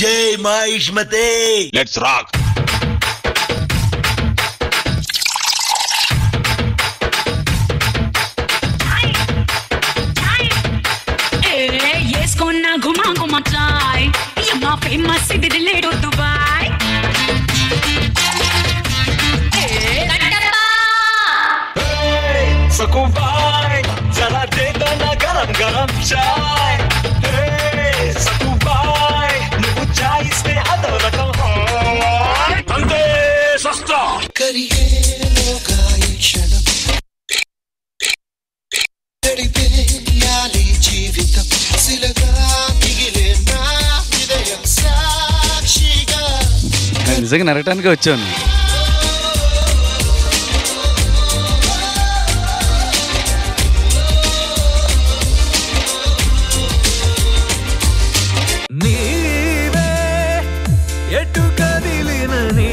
जय माइशमते let's rock घुमा घुमा चाय यहाँ पे मस्जिद रिलेटो दुबई सकूबाई నిజంగా నరగటానికి వచ్చాను. నీవే ఎటు కదిలిన నీ